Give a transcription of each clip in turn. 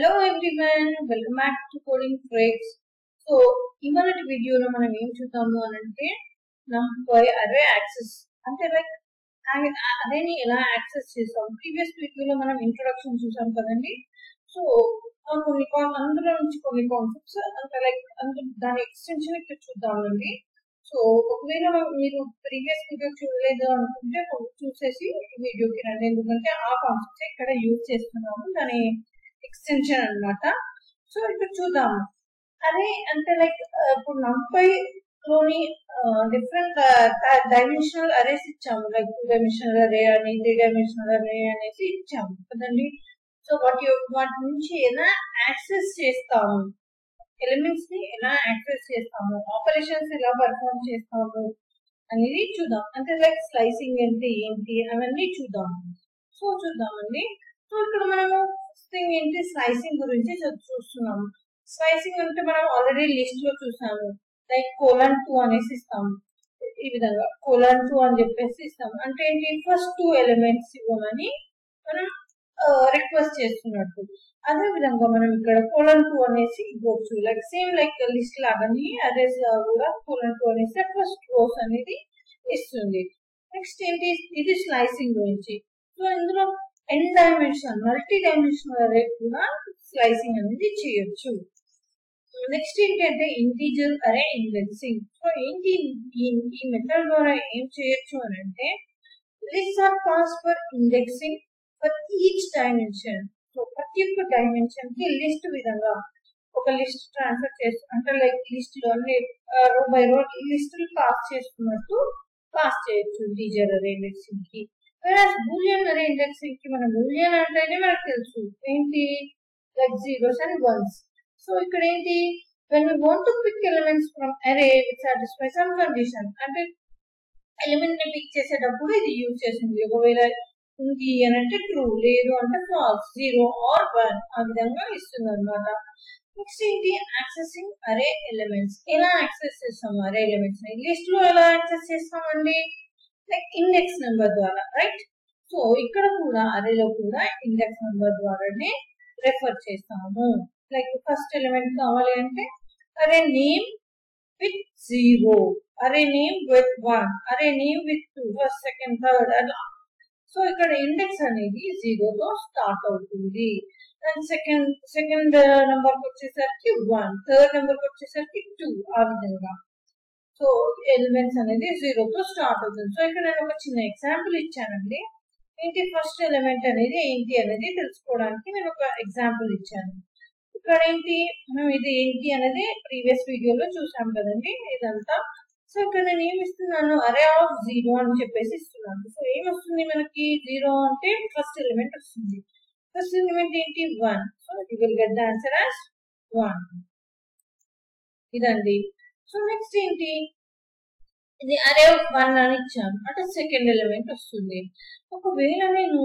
Hello everyone welcome back to coding freaks so ఇవాళ వీడియోలో మనం ఏం చూద్దాము అని అంటే నాకు అరే యాక్సెస్ అంటే లైక్ అరేని ఎలా యాక్సెస్ చేస్తాం ప్రీవియస్ వీడియోలో మనం ఇంట్రొడక్షన్ చూసాం కదండి. సో కొన్ని అందులో నుంచి కొన్ని కాన్సెప్ట్స్ అంటే లైక్ అంటే దాని ఎక్స్టెన్షన్ ఇక్కడ చూద్దామండి. సో ఒకవేళ మీరు ప్రీవియస్ వీడియో చూడలేదు అనుకుంటే చూసేసి వీడియోకి రండి. ఎందుకంటే ఆ కాన్సెప్ట్స్ ఇక్కడ యూజ్ చేస్తున్నాము. దాని ఎక్స్టెన్షన్ అన్నమాట. సో ఇప్పుడు చూద్దాము అదే అంటే లైక్ ఇప్పుడు నంపై లోని డిఫరెంట్ డైమెన్షనల్ అరేస్ ఇచ్చాము. లైక్ టూ డైమెన్షనల్ అరే అని త్రీ డైమెన్షనల్ అరే అనేసి ఇచ్చాము. కదండి? సో వాటి వాటి నుంచి ఎలా యాక్సెస్ చేస్తాము? ఎలిమెంట్స్ని ఎలా యాక్సెస్ చేస్తాము? ఆపరేషన్స్ ఎలా పర్ఫామ్ చేస్తాము? అనేది చూద్దాం. అంటే లైక్ స్లైసింగ్ అంటే ఏంటి? అవన్నీ చూద్దాం. సో చూద్దామండి. సో ఇక్కడ మనము థింగ్ ఏంటి? స్లైసింగ్ గురించి చూస్తున్నాము. స్లైసింగ్ అంటే మనం ఆల్రెడీ లిస్ట్లో చూసాము. లైక్ కోలన్ టూ అనేసి ఇస్తాము ఈ విధంగా కోలన్ టూ అని చెప్పేసి ఇస్తాము అంటే ఏంటి? ఫస్ట్ టూ ఎలిమెంట్స్ ఇవ్వమని మనం రిక్వెస్ట్ చేస్తున్నట్టు. అదే విధంగా మనం ఇక్కడ కోలన్ టూ అనేసి ఇవ్వచ్చు. లైక్ సేమ్ లైక్ లిస్ట్ లాగానే అదే కూడా కోలన్ టూ అనేసి ఫస్ట్ రోస్ అనేది ఇస్తుంది. నెక్స్ట్ ఏంటి? ఇది స్లైసింగ్ గురించి. సో ఇందులో ఎన్ డైమెన్షన్ మల్టీ డైమెన్షనల్ అరే కూడా స్లైసింగ్ అనేది చేయొచ్చు. నెక్స్ట్ ఏంటంటే ఇంటీజర్ అరే ఇండెక్సింగ్ సో ఏంటి ఈ- మెథడ్ ద్వారా ఏం చేయొచ్చు అని అంటే list or pass for indexing for each dimension so ప్రతి ఒక్క డైమెన్షన్కి లిస్ట్ విధంగా ఒక లిస్ట్ ట్రాన్స్ఫర్ చేస్తూ అంటే లైక్ లిస్ట్లో row by row list pass చేస్తున్నట్టు పాస్ చేయొచ్చు ఇంటీజర్ అరే ఇండెక్సింగ్కి బూలియన్ అరే ఇండెక్సింగ్కి మనం బూలియన్ అంటేనే మనకు తెలుసు. ఏంటి? Like zeros and ones so ఇక్కడ ఏంటి? When we want to pick elements from array which satisfy some condition. అంటే ఎలిమెంట్ని పిక్ చేసేటప్పుడు ఇది యూజ్ చేసింది ఒకవేళ ఉంది అని అంటే ట్రూ లేదు అంటే ఫాల్స్ జీరో ఆర్ వన్ ఆ విధంగా ఇస్తుంది అనమాట నెక్స్ట్ ఏంటి యాక్సెసింగ్ అరే ఎలిమెంట్స్ ఎలా యాక్సెస్ చేస్తాం అరే ఎలిమెంట్స్ లిస్ట్లో ఎలా యాక్సెస్ చేస్తామండి? లైక్ ఇండెక్స్ నెంబర్ ద్వారా రైట్ సో ఇక్కడ కూడా అరేలో కూడా ఇండెక్స్ నెంబర్ ద్వారానే రెఫర్ చేస్తాము. లైక్ ఫస్ట్ ఎలిమెంట్ కావాలి అంటే array name with zero array name with one array name with two first second third అలా సో ఇక్కడ ఇండెక్స్ అనేది జీరోతో స్టార్ట్ అవుతుంది. అండ్ సెకండ్ సెకండ్ నెంబర్కి వచ్చేసరికి వన్ థర్డ్ నెంబర్కి వచ్చేసరికి టూ ఆ విధంగా. సో ఎలిమెంట్స్ అనేది జీరోతో స్టార్ట్ అవుతుంది. సో ఇక్కడ నేను ఒక చిన్న ఎగ్జాంపుల్ ఇచ్చానండి. ఏంటి ఫస్ట్ ఎలిమెంట్ అనేది ఏంటి అనేది తెలుసుకోవడానికి నేను ఒక ఎగ్జాంపుల్ ఇచ్చాను. ఇక్కడ ఏంటి మనం ఇది ఏంటి అనేది ప్రీవియస్ వీడియోలో చూసాం కదండి. ఇదంతా సో ఇక్కడ నేను ఏమి ఇస్తున్నాను? అరే ఆఫ్ జీరో అని చెప్పేసి ఇస్తున్నాను. సో ఏమొస్తుంది మనకి? జీరో అంటే ఫస్ట్ ఎలిమెంట్ వస్తుంది. ఫస్ట్ ఎలిమెంట్ ఏంటి? One so you will get the answer as one ఇదండి. సో నెక్స్ట్ ఏంటి? ఇది అరే ఆఫ్ వన్ అని ఇచ్చాను. అంటే సెకండ్ ఎలిమెంట్ వస్తుంది. ఒకవేళ నేను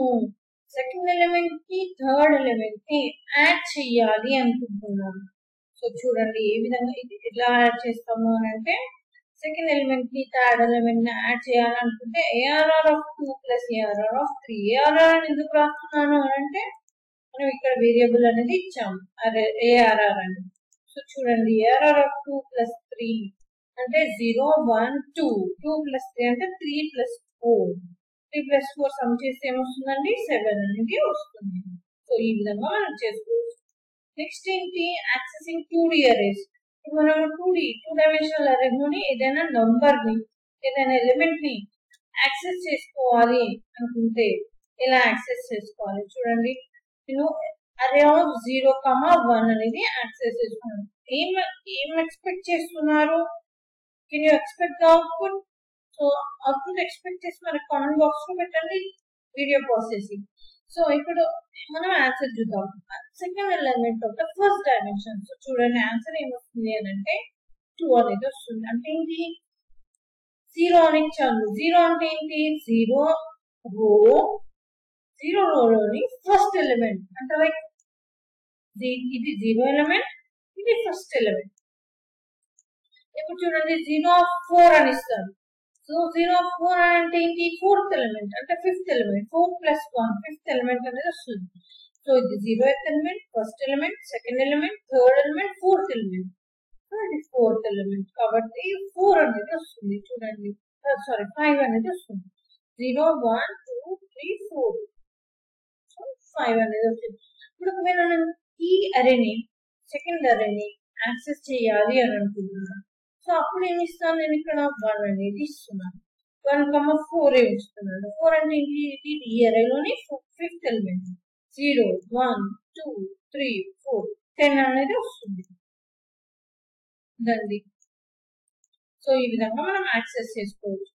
సెకండ్ ఎలిమెంట్కి థర్డ్ ఎలిమెంట్ని యాడ్ చెయ్యాలి అనుకుంటున్నాను. సో చూడండి ఏ విధంగా ఇది ఎలా యాడ్ చేస్తాము అని అంటే సెకండ్ ఎలిమెంట్ని థర్డ్ ఎలిమెంట్ని యాడ్ చేయాలనుకుంటే ARR of two plus ARR of three ARR అని ఎందుకు రాస్తున్నాను అని అంటే మనం ఇక్కడ వేరియబుల్ అనేది ఇచ్చాము అరే ఏఆర్ఆర్ అని. సో చూడండి ARR of two plus three అంటే zero one two two plus three అంటే three plus four three plus four sum చేస్తే ఏమొస్తుందండి? సెవెన్ అనేది వస్తుంది. సో ఈ విధంగా మనం చేసుకోవచ్చు. నెక్స్ట్ ఏంటి? యాక్సెసింగ్ టూ డి మనం టూ టూ డైమెన్షనల్ అరేలోని ఏదైనా నంబర్ని ఏదైనా ఎలిమెంట్ని యాక్సెస్ చేసుకోవాలి అనుకుంటే ఎలా యాక్సెస్ చేసుకోవాలి చూడండి. నేను array of zero comma one అనేది యాక్సెస్ చేసుకున్నాను ఏం ఏం ఎక్స్పెక్ట్ చేస్తున్నారు? Can you expect the output so output expect చేసి మనకి కామెంట్ బాక్స్లో పెట్టండి. వీడియో ప్రాసెసింగ్ సో ఇప్పుడు మనం ఆన్సర్ చూద్దాం. Second element of the first dimension so చూడండి ఆన్సర్ ఏమొస్తుంది అని అంటే టూ అనేది వస్తుంది. అంటే ఏంటి? జీరో అని ఇచ్చాను జీరో అంటే ఏంటి? జీరో రో జీరో రోలోని ఫస్ట్ ఎలిమెంట్ అంటే లైక్ ఇది జీరో ఎలిమెంట్ ఇది ఫస్ట్ ఎలిమెంట్ ఇప్పుడు చూడండి జీరో ఫోర్ అని ఇస్తారు సో జీరో ఫోర్ అంటే ఏంటి ఫోర్త్ ఎలిమెంట్ అంటే fifth element four plus one fifth element అనేది వస్తుంది. సో ఇది zero element first element second element third element fourth element ఇది ఫోర్త్ ఎలిమెంట్ కాబట్టి ఫోర్ అనేది వస్తుంది చూడండి. Uh, సారీ ఫైవ్ అనేది వస్తుంది. Zero one two three four so five అనేది వస్తుంది. ఇప్పుడు ఒకవేళ నేను ఈ అరేని సెకండ్ అరేని యాక్సెస్ చేయాలి అని అనుకుంటున్నాను సో అప్పుడు ఏమి ఇస్తాను నేను ఇక్కడ? వన్ అనేది ఇస్తున్నాను. వన్ కమ్మ ఫోర్ ఇస్తున్నాను ఫోర్ అంటే ఏంటి? ఇది ఇయర్లోని fifth element zero one two three four ten అనేది వస్తుంది. దండి సో ఈ విధంగా మనం యాక్సెస్ చేసుకోవచ్చు.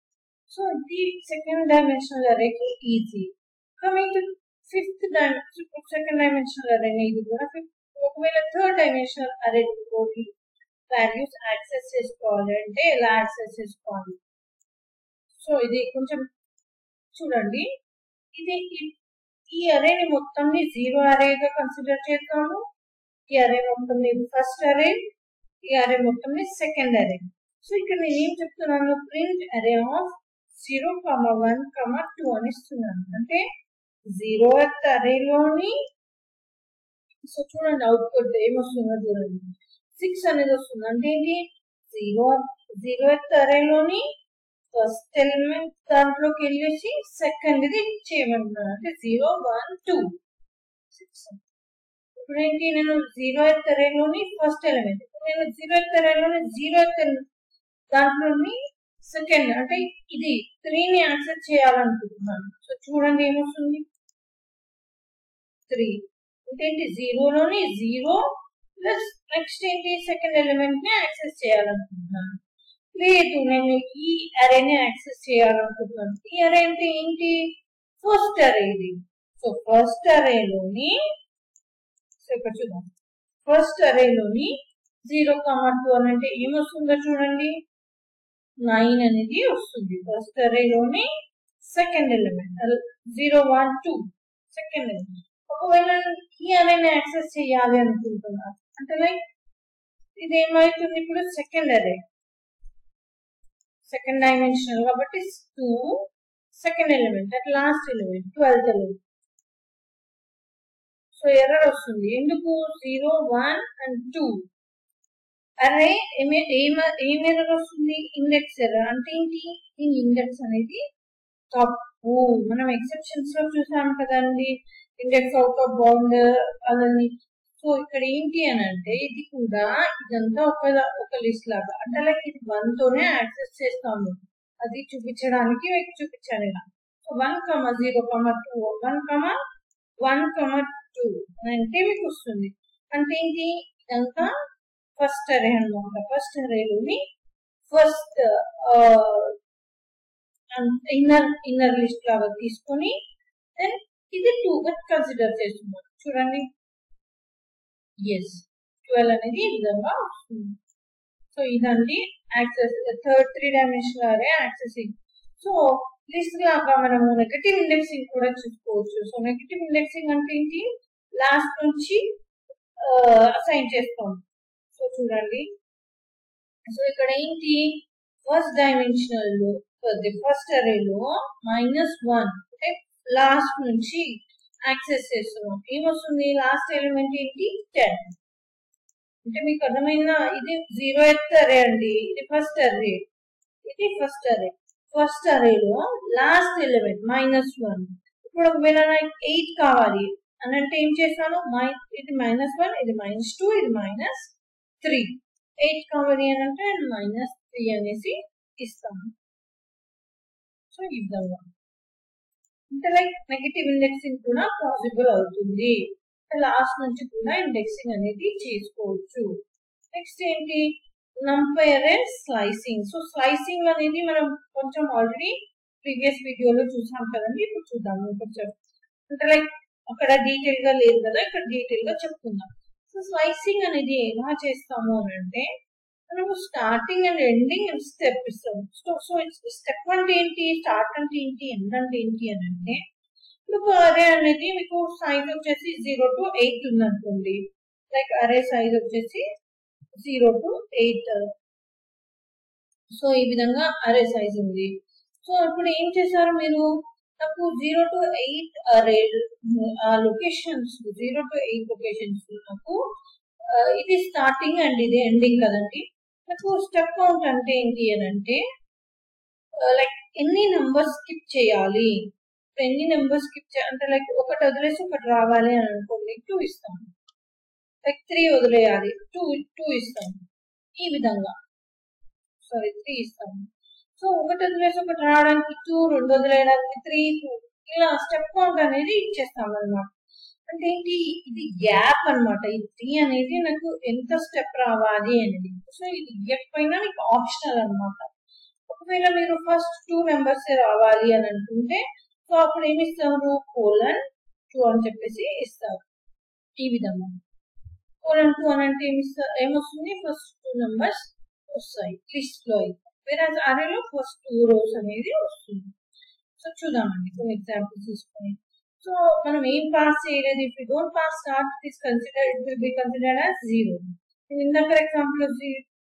సో ఇది second dimensional అరేకి easy coming to fifth second dimensional array ఇది కూడా ఫిఫ్త్ ఒకవేళ third dimensional array values access చేసుకోవాలి అంటే ఎలా యాక్సెస్ చేసుకోవాలి? సో ఇది కొంచెం చూడండి. ఇది ఈ అరేని మొత్తంని జీరో అరేగా కన్సిడర్ చేస్తాము ఈ అరే మొత్తంని ఫస్ట్ అరే ఈ అరే మొత్తంని సెకండ్ అరే సో ఇక్కడ నేను ఏం చెప్తున్నాను? Print array of zero comma one comma two అని ఇస్తున్నాను. అంటే జీరో ఎత్ అరేలోని సో చూడండి అవుట్పుట్ ఏమొస్తుందో చూడండి. సిక్స్ అనేది వస్తుంది. అంటే ఏంటి? జీరో జీరో అరేలోని ఫస్ట్ ఎలిమెంట్ దాంట్లోకి వెళ్ళేసి సెకండ్ ఇది చేయమంటున్నాను. అంటే జీరో వన్ టూ సిక్స్ ఇప్పుడు ఏంటి? నేను జీరో అరేలోని ఫస్ట్ ఎలిమెంట్ ఇప్పుడు నేను జీరో అరేలోని జీరో దాంట్లోని సెకండ్ అంటే ఇది త్రీని ఆన్సర్ చేయాలనుకుంటున్నాను. సో చూడండి ఏమొస్తుంది? త్రీ ఏంటి? జీరోలోని జీరో ప్లస్ నెక్స్ట్ ఏంటి? సెకండ్ ఎలిమెంట్ని యాక్సెస్ చేయాలనుకుంటున్నాను. లేదు నేను ఈ అరేని యాక్సెస్ చేయాలనుకుంటున్నాను. ఈ అరే అంటే ఏంటి? ఫస్ట్ అరే ఇది. సో ఫస్ట్ అరేలోని సో ఇక్కడ చూద్దాం. ఫస్ట్ అరేలోని జీరో కామా టూ అని అంటే ఏమొస్తుందో చూడండి. నైన్ అనేది వస్తుంది. First అరేలోని second element zero one two second element ఒకవేళ ఈ అరేని యాక్సెస్ చేయాలి అనుకుంటున్నారు అంటే లైక్ ఇది ఏమవుతుంది ఇప్పుడు? సెకండ్ అరే సెకండ్ డైమెన్షనల్ కాబట్టి two second element at last element twelfth element so error వస్తుంది. ఎందుకు? జీరో వన్ అండ్ టూ అరే ఏమే ఏం ఏం ఎర్రర్ వస్తుంది? ఇండెక్స్ ఎర్రర్ అంటే ఏంటి? దీని ఇండెక్స్ అనేది తప్పు మనం ఎక్సెప్షన్స్లో చూసాం కదండి. ఇండెక్స్ అవుట్ ఆఫ్ బౌండ్ అదని. సో ఇక్కడ ఏంటి అని అంటే ఇది కూడా ఇదంతా ఒక ఒక లిస్ట్ లాగా. అంటే లైక్ ఇది వన్ తోనే యాక్సెస్ చేస్తాము. అది చూపించడానికి మీకు చూపించాను ఇలా. So one comma zero comma two one comma one comma two అంటే మీకు వస్తుంది. అంటే ఏంటి? ఇదంతా ఫస్ట్ అరే అనమాట ఫస్ట్ అరేలోని ఫస్ట్ ఇన్నర్ ఇన్నర్ లిస్ట్ లాగా తీసుకొని దెన్ ఇది టూ కన్సిడర్ చేస్తున్నాం చూడండి. ఎస్ ట్వెల్వ్ అనేది ఈ విధంగా వస్తుంది. సో ఇదండి access third three dimensional array accessing so list లాగా మనము నెగటివ్ ఇండెక్సింగ్ కూడా చూసుకోవచ్చు. సో నెగటివ్ ఇండెక్సింగ్ అంటే ఏంటి? లాస్ట్ నుంచి అసైన్ చేస్తాం సో చూడండి. సో ఇక్కడ ఏంటి? ఫస్ట్ డైమెన్షనల్ ఫస్ట్ అరేలో మైనస్ వన్ అంటే లాస్ట్ నుంచి యాక్సెస్ చేస్తున్నాం. ఏమొస్తుంది లాస్ట్ ఎలిమెంట్ ఏంటి? టెన్ అంటే మీకు అర్థమైందా ఇది జీరో ఎత్ అరే అండి. ఇది ఫస్ట్ అరే ఇది ఫస్ట్ అరే ఫస్ట్ అరేలో లాస్ట్ ఎలిమెంట్ మైనస్ వన్ ఇప్పుడు ఒకవేళ నాకు ఎయిట్ కావాలి అని అంటే ఏం చేస్తాను ఇది మైనస్ వన్ ఇది మైనస్ టూ ఇది మైనస్ త్రీ ఎయిట్ కావాలి అని అంటే మైనస్ త్రీ అనేసి ఇస్తాను. సో ఇద్దాం. అంటే లైక్ నెగిటివ్ ఇండెక్సింగ్ కూడా పాసిబుల్ అవుతుంది. లాస్ట్ నుంచి కూడా ఇండెక్సింగ్ అనేది చేసుకోవచ్చు. నెక్స్ట్ ఏంటి? నంపైర్ స్లైసింగ్ సో స్లైసింగ్ అనేది మనం కొంచెం ఆల్రెడీ ప్రీవియస్ వీడియోలో చూసాం కదండి. ఇప్పుడు చూద్దాము కొంచెం అంటే లైక్ అక్కడ డీటెయిల్గా లేదు కదా ఇక్కడ డీటెయిల్గా చెప్తున్నాం. సో స్లైసింగ్ అనేది ఎలా చేస్తాము అని అంటే మనము స్టార్టింగ్ అండ్ ఎండింగ్ స్టెప్ ఇస్తాం. సో సో స్టెప్ అంటే ఏంటి? స్టార్ట్ అంటే ఏంటి? ఎండ్ అంటే ఏంటి అని అంటే ఇప్పుడు అరే అనేది మీకు సైజ్ వచ్చేసి జీరో టు ఎయిట్ ఉంది అనుకోండి లైక్ అరే సైజ్ వచ్చేసి జీరో టు ఎయిట్ సో ఈ విధంగా అరే సైజ్ ఉంది. సో ఇప్పుడు ఏం చేశారు మీరు? నాకు zero to eight locations zero to eight locations నాకు ఇది స్టార్టింగ్ అండ్ ఇది ఎండింగ్ కదండి. నాకు స్టెప్ కౌంట్ అంటే ఏంటి అని అంటే uh, లైక్ ఎన్ని నెంబర్స్ స్కిప్ చేయాలి? ఎన్ని నెంబర్స్ స్కిప్ చేయాలి అంటే లైక్ ఒకటి వదిలేసి ఒకటి రావాలి అని అనుకోండి టూ ఇస్తాము లైక్ త్రీ వదిలేయాలి టూ టూ ఇస్తాము ఈ విధంగా. సారీ త్రీ ఇస్తాము సో ఒకటి వదిలేసి ఒకటి రావడానికి టూ రెండు వదిలేయడానికి త్రీ టూ ఇలా స్టెప్ కౌంట్ అనేది ఇచ్చేస్తాం అనమాట అంటే ఏంటి ఇది గ్యాప్ అన్నమాట. ఈ త్రీ అనేది నాకు ఎంత స్టెప్ రావాలి అనేది. సో ఇది ఇవ్వకపోయినా నీకు ఆప్షనల్ అన్నమాట. ఒకవేళ మీరు ఫస్ట్ టూ మెంబర్స్ రావాలి అని అనుకుంటే సో అప్పుడు ఏమి ఇస్తారు కోలన్ టూ అని చెప్పేసి ఇస్తారు ఈ విధంగా. కోలన్ టూ అని అంటే ఏమి ఇస్తారు ఏమొస్తుంది? ఫస్ట్ టూ నెంబర్స్ వస్తాయి. లిస్ట్లో అయితే. వేరే అరేలో ఫస్ట్ టూ రోస్ అనేది వస్తుంది. సో చూద్దామండి. కొన్ని ఎగ్జాంపుల్స్ తీసుకొని. సో మనం ఏం పాస్ చేయలేదు? If you don't pass start it is consider it will be consider as zero in ఇందాక ఎగ్జాంపుల్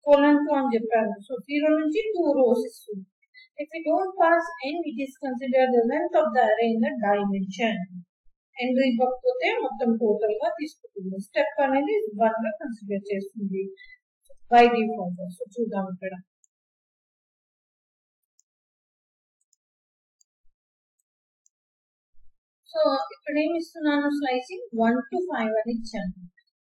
కోలన్ టూ అని చెప్పారు. సో జీరో నుంచి టూ రోస్ ఇస్తుంది. If you don't pass and it is consider the length of the array in the dimension and ఇవ్వకపోతే మొత్తం టోటల్గా తీసుకుంటుంది. Step అనేది వన్గా కన్సిడర్ చేస్తుంది బై డిఫాల్ట్ సో చూద్దాం ఇక్కడ. సో ఇక్కడ ఏమి ఇస్తున్నాను స్లైసింగ్ వన్ టు ఫైవ్ అని ఇచ్చాను.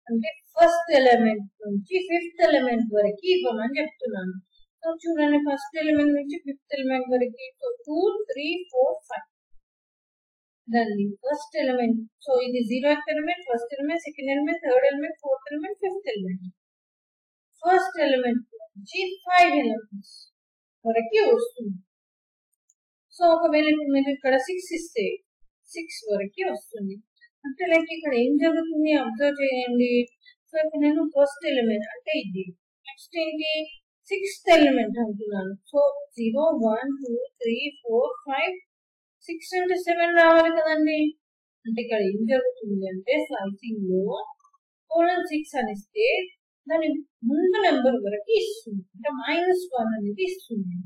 అంటే ఫస్ట్ ఎలిమెంట్ నుంచి ఫిఫ్త్ ఎలిమెంట్ వరకు ఇవ్వమని చెప్తున్నాను. సో చూడండి ఫస్ట్ ఎలిమెంట్ నుంచి ఫిఫ్త్ ఎలిమెంట్ వరకు. So two three four five. దాన్ని ఫస్ట్ ఎలిమెంట్. సో ఇది zero element first element second element third element fourth element fifth element. First element నుంచి ఫైవ్ ఎలిమెంట్స్ వరకు వస్తుంది. సో ఒకవేళ మీరు ఇక్కడ సిక్స్ ఇస్తే సిక్స్ వరకు వస్తుంది. అంటే లైక్ ఇక్కడ ఏం జరుగుతుంది? అబ్జర్వ్ చేయండి. సో ఇప్పుడు నేను ఫస్ట్ ఎలిమెంట్ అంటే ఇది. నెక్స్ట్ ఏంటి? సిక్స్త్ ఎలిమెంట్ అంటున్నాను. So zero one two three four five six అంటే సెవెన్ రావాలి కదండి. అంటే ఇక్కడ ఏం జరుగుతుంది అంటే స్లైసింగ్లో కోలన్ సిక్స్ అని ఇస్తే దాని ముందు నెంబర్ వరకు ఇస్తుంది. అంటే మైనస్ వన్ అనేది ఇస్తుంది.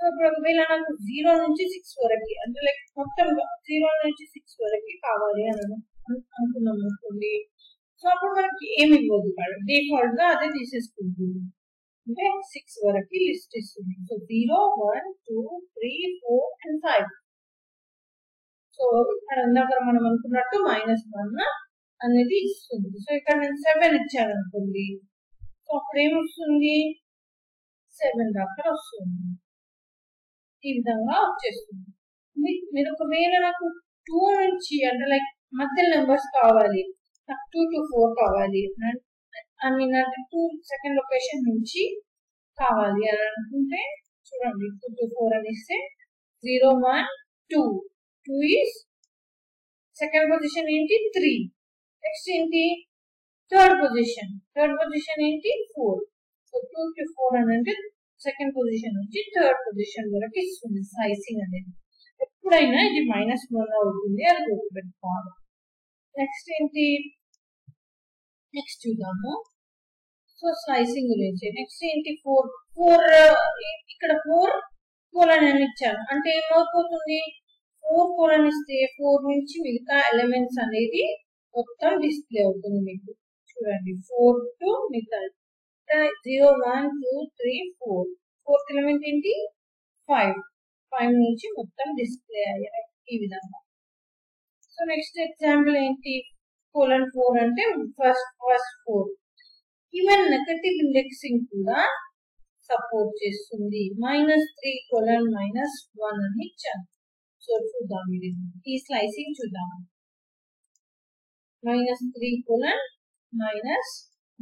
సో ఇప్పుడు ఒకవేళ నాకు జీరో నుంచి సిక్స్ వరకు అంటే లైక్ మొత్తం జీరో నుంచి సిక్స్ వరకు కావాలి అని అనుకున్నాం అనుకోండి. సో అప్పుడు మనకి ఏమి ఇవ్వదు డిఫాల్ట్గా అదే తీసేసుకుంటుంది. అంటే సిక్స్ వరకు లిస్ట్ ఇస్తుంది. So zero one two three four and five so ఇక్కడ ఇందాక మనం అనుకున్నట్టు మైనస్ వన్ అనేది ఇస్తుంది. సో ఇక్కడ నేను సెవెన్ ఇచ్చాను అనుకోండి సో అప్పుడు ఏమొస్తుంది? సెవెన్ దాకా వస్తుంది. ఈ విధంగా వచ్చేస్తుంది చేస్తుంది. మీరు ఒకవేళ నాకు టూ నుంచి అంటే లైక్ మధ్య నెంబర్స్ కావాలి నాకు టూ టు ఫోర్ కావాలి ఐ మీన్ అంటే టూ సెకండ్ లొకేషన్ నుంచి కావాలి అని అనుకుంటే చూడండి టూ టు ఫోర్ అని ఇస్తే zero one two two is second position ఏంటి? త్రీ నెక్స్ట్ ఏంటి? థర్డ్ పొజిషన్ థర్డ్ పొజిషన్ ఏంటి? Four so two to four అని అంటే సెకండ్ పొజిషన్ నుంచి థర్డ్ పొజిషన్ వరకు ఇస్తుంది సైజింగ్ అనేది. ఎప్పుడైనా ఇది మైనస్ వన్ అవుతుంది అది గుర్తుపెట్టుకోవాలి. నెక్స్ట్ ఏంటి? నెక్స్ట్ చూద్దాము. సో స్లైసింగ్ గురించి. నెక్స్ట్ ఏంటి? ఫోర్ ఫోర్ ఇక్కడ ఫోర్ కోలన్ అని ఇచ్చాను. అంటే ఏమవుతుంది ఫోర్ కోలన్ ఇస్తే ఫోర్ నుంచి మిగతా ఎలిమెంట్స్ అనేది మొత్తం డిస్ప్లే అవుతుంది మీకు. చూడండి. ఫోర్ టు మిగతా zero one two three four. Fourth element ఏంటి? ఫైవ్. ఫైవ్ నుంచి మొత్తం డిస్ప్లే అయ్యాయి ఈ విధంగా. సో నెక్స్ట్ ఎగ్జాంపుల్ ఏంటి? కోలన్ ఫోర్ అంటే first first four even negative indexing కూడా సపోర్ట్ చేస్తుంది. Minus three colon minus one అని ఇచ్చాను. సో చూద్దాం ఇది ఈ స్లైసింగ్ చూద్దాం. Minus three colon minus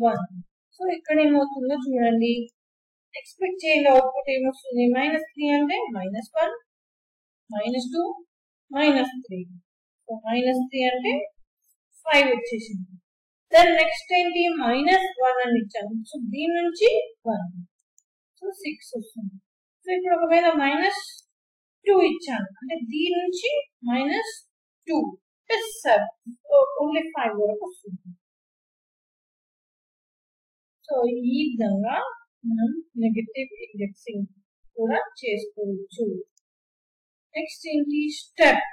one so ఇక్కడ ఏమవుతుందో చూడండి. ఎక్స్పెక్ట్ చేయండి అవుట్పుట్ ఏమొస్తుంది? మైనస్ త్రీ అంటే minus one minus two minus three so minus three అంటే ఫైవ్ వచ్చేసింది. దెన్ నెక్స్ట్ ఏంటి? మైనస్ వన్ అని ఇచ్చాను సో దీని నుంచి వన్ సో సిక్స్ వస్తుంది. సో ఇప్పుడు ఒకవేళ మైనస్ టూ ఇచ్చాను. అంటే దీని నుంచి minus two plus seven only five వరకు వస్తుంది. సో ఈ విధంగా మనం నెగటివ్ ఇండెక్సింగ్ కూడా చేసుకోవచ్చు. నెక్స్ట్ ఏంటి? స్టెప్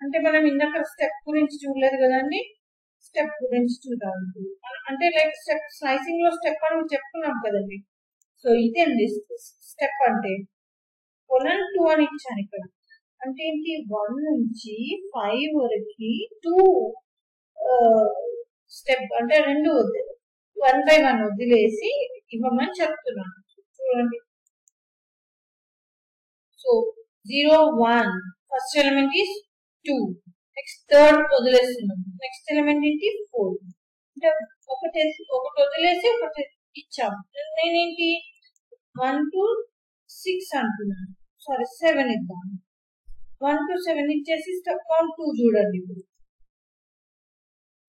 అంటే మనం ఇందాక స్టెప్ గురించి చూడలేదు కదండి? స్టెప్ గురించి చూద్దాం అంటే లైక్ స్టెప్ స్లైసింగ్లో స్టెప్ అని చెప్పుకున్నాం కదండి. సో ఇదండి స్టెప్ అంటే. కొలన్ టూ అని ఇచ్చాను ఇక్కడ. అంటే ఏంటి? వన్ నుంచి ఫైవ్ వరకు టూ స్టెప్ uh, అంటే రెండు వన్ బై వన్ వదిలేసి ఇవ్వమని చెప్తున్నాను. చూడండి. So zero one first element is two next third వదిలేస్తున్నాం. Next element ఏంటి? ఫోర్ అంటే ఒకటి ఒకటి వదిలేసి ఒకటి ఇచ్చాం. నేనేంటి వన్ టు సిక్స్ అంటున్నాను. సారీ సెవెన్ ఇద్దాం. వన్ టు సెవెన్ ఇచ్చేసి స్టెప్ కౌంట్ టూ చూడండి ఇప్పుడు.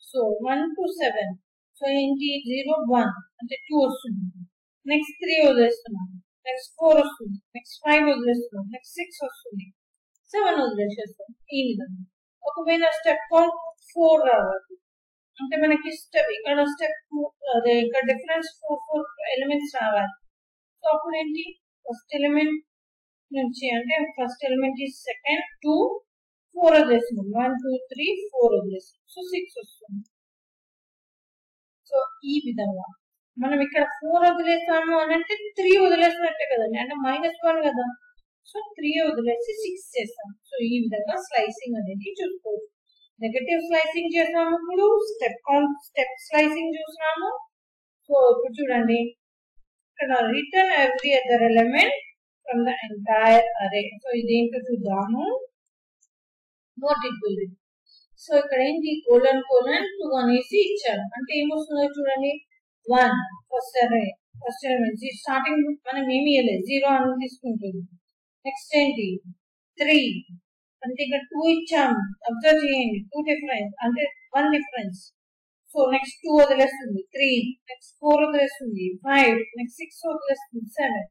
So one to seven so ఏంటి జీరో వన్ అంటే టూ వస్తుంది. నెక్స్ట్ త్రీ వదిలేస్తున్నాం. నెక్స్ట్ ఫోర్ వస్తుంది. నెక్స్ట్ ఫైవ్ వదిలేస్తున్నాం. నెక్స్ట్ సిక్స్ వస్తుంది. సెవెన్ వదిలేసేస్తాం. ఈ విధంగా. ఒకవేళ స్టెప్ కౌంట్ ఫోర్ రావాలి. అంటే మనకి స్టెప్ ఇక్కడ స్టెప్ అదే ఇక్కడ డిఫరెన్స్ ఫోర్ ఫోర్ ఎలిమెంట్స్ రావాలి. సో అప్పుడు ఏంటి? ఫస్ట్ ఎలిమెంట్ నుంచి అంటే ఫస్ట్ ఎలిమెంట్ ఈ సెకండ్ టూ ఫోర్ వదిలేస్తున్నాం. వన్ టూ త్రీ ఫోర్ వదిలేస్తున్నాం. సో సిక్స్ వస్తుంది. సో ఈ విధంగా. మనం ఇక్కడ ఫోర్ వదిలేస్తాము అని అంటే త్రీ వదిలేసినట్టే కదండి. అంటే మైనస్ వన్ కదా. సో త్రీ వదిలేసి సిక్స్ చేస్తాం సో ఈ విధంగా స్లైసింగ్ అనేది చూసుకోవచ్చు. నెగటివ్ స్లైసింగ్ చేసాము ఇప్పుడు స్టెప్ కౌంట్ స్టెప్ స్లైసింగ్ చూసినాము సో ఇప్పుడు చూడండి. ఇక్కడ return every other element from the entire array so ఇదేంటో చూద్దాము. వాట్ ఇట్ విల్ సో ఇక్కడ ఏంటి కోలన్ కోలన్ టూ అనేసి ఇచ్చారు. అంటే ఏమొస్తుందో చూడండి. One first array first element starting మనం ఏమి ఇవ్వలేదు జీరో అని తీసుకుంటుంది. నెక్స్ట్ ఏంటి? త్రీ అంటే ఇక్కడ టూ ఇచ్చాము. అబ్జర్వ్ చేయండి. టూ డిఫరెన్స్ అంటే one difference so next two వదిలేస్తుంది. త్రీ నెక్స్ట్ ఫోర్ వదిలేస్తుంది. ఫైవ్ నెక్స్ట్ సిక్స్ వదిలేస్తుంది. సెవెన్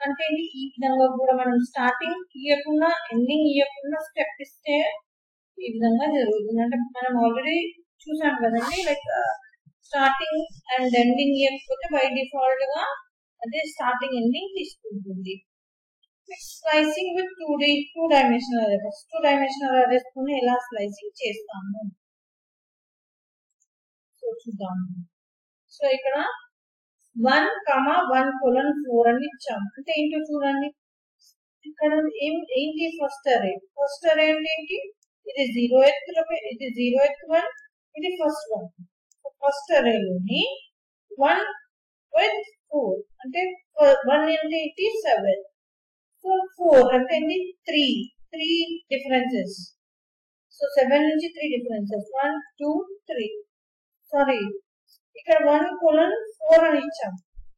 అంటే ఏంటి? ఈ విధంగా కూడా మనం స్టార్టింగ్ ఇవ్వకుండా ఎండింగ్ ఇవ్వకుండా స్టెప్ ఇస్తే ఈ విధంగా జరుగుతుంది. అంటే మనం ఆల్రెడీ చూసాం కదండి లైక్ స్టార్టింగ్ అండ్ ఎండింగ్ ఇవ్వకపోతే బై డిఫాల్ట్గా అదే స్టార్టింగ్ ఎండింగ్ తీసుకుంటుంది. Slicing with two D two dimensional arrays two dimensional అరేస్తో ఎలా స్లైసింగ్ చేస్తాము? సో చూద్దాము సో ఇక్కడ one comma one colon four అని ఇచ్చాం. అంటే ఏంటో చూడండి. ఇక్కడ ఏంటి ఫస్ట్ అరే ఫస్ట్ అరే అంటే ఏంటి? ఇది జీరో ఎత్తుల ఇది జీరో ఎత్ వన్ ఇది ఫస్ట్ వన్ ఫస్ట్ అరేలోని వన్ విత్ ఫోర్ అంటే వన్ అంటే ఏంటి? సెవెన్ సో ఫోర్ అంటే ఏంటి? Three three differences so seven నుంచి three differences one two three sorry ఇక్కడ వన్ కోలన్ ఫోర్ అని ఇచ్చాం.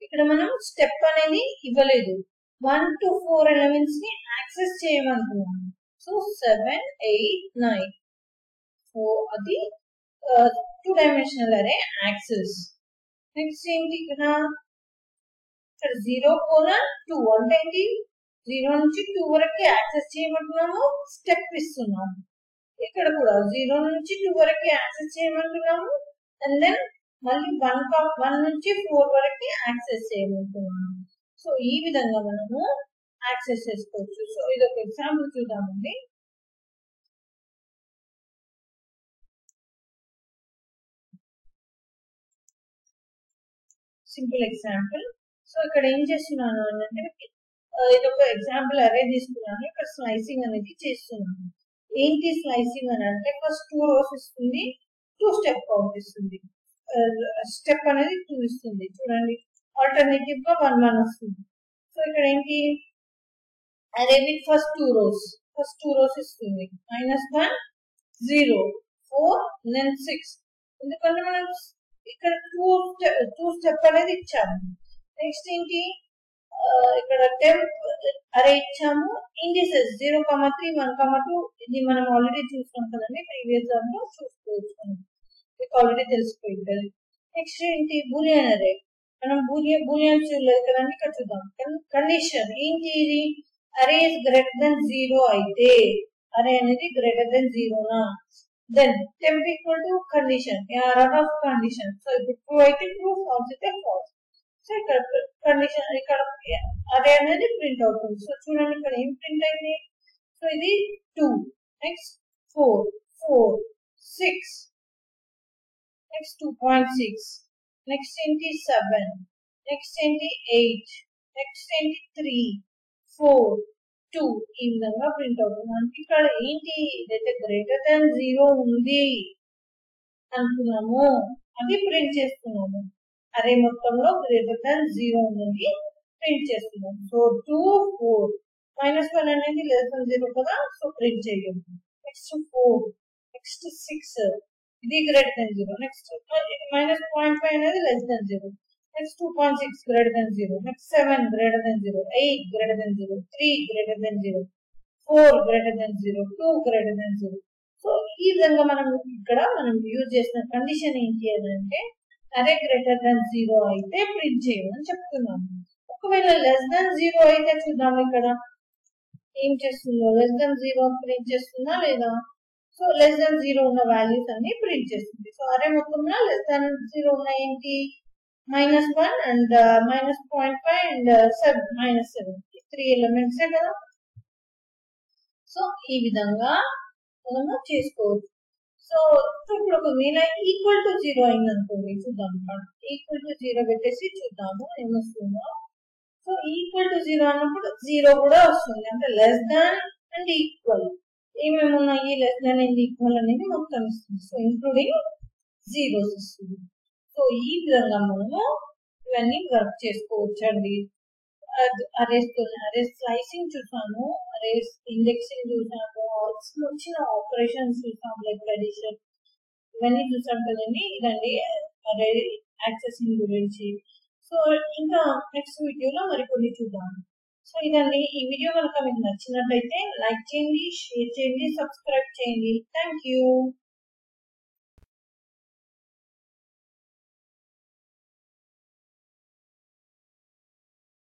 ఇక్కడ మనం స్టెప్ అనేది ఇవ్వలేదు. వన్ టు ఫోర్ ఎలిమెంట్స్ని access చేయమనుకున్నాము so seven eight nine so అది two dimensional array access next ఏంటి ఇక్కడ? ఇక్కడ జీరో కోలన్ టూ అంటే ఏంటి? జీరో నుంచి టూ వరకు యాక్సెస్ చేయమంటున్నాము స్టెప్ ఇస్తున్నాము. ఇక్కడ కూడా జీరో నుంచి టూ వరకు యాక్సెస్ చేయమంటున్నాము అండ్ దెన్ మళ్ళీ వన్ వన్ నుంచి ఫోర్ వరకు యాక్సెస్ చేయమంటున్నాము. సో ఈ విధంగా మనము యాక్సెస్ చేసుకోవచ్చు. సో ఇది ఒక ఎగ్జాంపుల్ చూద్దామండి. Simple example. సో ఇక్కడ ఏం చేస్తున్నాను అంటే ఇది ఒక ఎగ్జాంపుల్ అరే తీసుకున్నాను. ఇక్కడ స్లైసింగ్ అనేది చేస్తున్నాను. ఏంటి స్లైసింగ్ అని అంటే ఫస్ట్ టూ రోస్ ఇస్తుంది టూ స్టెప్ కౌంట్ ఇస్తుంది. స్టెప్ అనేది టూ ఇస్తుంది. చూడండి. ఆల్టర్నేటివ్గా వన్ వన్ వస్తుంది. సో ఇక్కడ ఏంటి? Array with first two rows first two rows ఇస్తుంది. Minus one zero four then six ఎందుకంటే మనం ఇక్కడ టూ టూ స్టెప్ అనేది ఇచ్చాము. నెక్స్ట్ ఏంటి? ఇక్కడ టెంప్ అరే ఇచ్చాము. Indices zero comma three one comma two ఇది మనం ఆల్రెడీ చూసాం కదండి. ప్రీవియస్ దాంట్లో చూసుకోవచ్చు మీకు ఆల్రెడీ తెలిసిపోయింది. నెక్స్ట్ ఏంటి? బూలియన్ అరే మనం బూలియన్ బూలియన్ చూడలేదు కదండి. ఇక్కడ చూద్దాం. కండిషన్ ఏంటి ఇది? అరే ఇస్ గ్రేటర్ దెన్ జీరో అయితే అరే అనేది greater than జీరోనా then temp equal to condition run of condition so ఇప్పుడు ట్రూ అయితే ట్రూ ఫాల్స్ అయితే ఫాల్స్ సో ఇక్కడ కండిషన్ ఇక్కడ అదే అనేది ప్రింట్ అవుతుంది. సో చూడండి ఇక్కడ ఏం ప్రింట్ అయింది? సో ఇది two next four four six next two point six next ఏంటి? సెవెన్ నెక్స్ట్ ఏంటి? ఎయిట్ నెక్స్ట్ ఏంటి? త్రీ ఫోర్ టూ ఈ విధంగా ప్రింట్ అవుతుంది. అంటే ఇక్కడ ఏంటి? ఇదైతే గ్రేటర్ దాన్ జీరో ఉంది అనుకున్నాము. అది ప్రింట్ చేస్తున్నాము. అరే మొత్తంలో గ్రేటర్ దాన్ జీరో ఉన్నది ప్రింట్ చేస్తున్నాము. So two four minus one అనేది లెస్ దాన్ జీరో కదా? సో ప్రింట్ చేయండి నెక్స్ట్ ఫోర్ నెక్స్ట్ సిక్స్ ఇది greater than zero next minus point five అనేది less than zero That's two point six greater than zero greater seven greater than zero eight greater than zero three greater than zero four greater than zero two greater than zero so ఈ విధంగా మనం ఇక్కడ మనం use చేసిన condition ఏంటి అని అంటే array greater than zero అయితే ప్రింట్ చేయమని చెప్తున్నాము. ఒకవేళ లెస్ దాన్ జీరో అయితే చూద్దాం ఇక్కడ. ఏం చేస్తుందో? లెస్ దాన్ జీరో ప్రింట్ చేస్తుందా లేదా? సో లెస్ దాన్ జీరో ఉన్న వాల్యూస్ అన్ని ప్రింట్ చేస్తుంది. సో అరే మొత్తంలో లెస్ దాన్ జీరో ఉన్న ఏంటి? Minus one and minus point five and seven minus seven three ఎలిమెంట్సే కదా? సో ఈ విధంగా మనము చేసుకోవచ్చు. సో ఇప్పుడు ఈక్వల్ టు జీరో అయింది అనుకోండి చూద్దాం. ఈక్వల్ టు జీరో పెట్టేసి చూద్దాము ఏమొస్తుందో సో ఈక్వల్ టు జీరో అన్నప్పుడు జీరో కూడా వస్తుంది. అంటే లెస్ దాన్ అండ్ ఈక్వల్ ఏమేమి ఉన్నాయి? లెస్ దాన్ అండ్ ఈక్వల్ అనేది మొత్తం ఇస్తుంది సో ఇంక్లూడింగ్ జీరోస్ వస్తుంది. సో ఈ విధంగా మనము ఇవన్నీ వర్క్ చేసుకోవచ్చు అండి అరే అరే స్లైసింగ్ చూసాము అరే ఇండెక్సింగ్ చూసాము వచ్చిన ఆపరేషన్స్ చూసాం లైక్ ట్రెడిషన్ ఇవన్నీ చూసాం కదండి. ఇదండి అరే యాక్సెసింగ్ గురించి. సో ఇంకా నెక్స్ట్ వీడియోలో మరికొన్ని చూద్దాం. సో ఇదండి ఈ వీడియో కనుక మీకు నచ్చినట్లయితే లైక్ చేయండి షేర్ చేయండి సబ్స్క్రైబ్ చేయండి. Thank you